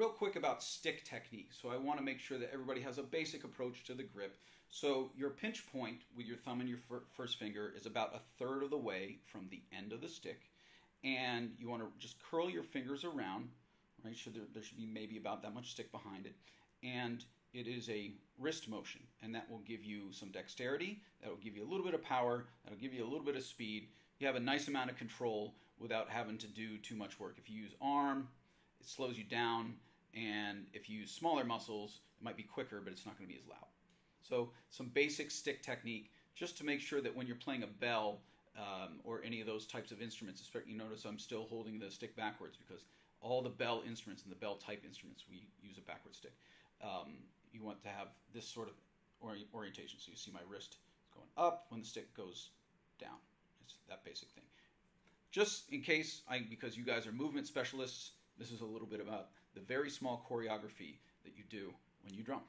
real quick about stick technique. So I want to make sure that everybody has a basic approach to the grip. So your pinch point with your thumb and your first finger is about a third of the way from the end of the stick. And you want to just curl your fingers around, right? So there, there should be maybe about that much stick behind it. And it is a wrist motion, and that will give you some dexterity, that will give you a little bit of power, that will give you a little bit of speed. You have a nice amount of control without having to do too much work. If you use arm, it slows you down, and if you use smaller muscles, it might be quicker, but it's not going to be as loud. So, some basic stick technique just to make sure that when you're playing a bell um, or any of those types of instruments, you notice I'm still holding the stick backwards because all the bell instruments and the bell type instruments we use a backward stick. Um, you want to have this sort of ori- orientation. So you see my wrist going up when the stick goes down. It's that basic thing. Just in case, I because you guys are movement specialists, this is a little bit about the very small choreography that you do when you drum.